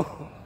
Oh.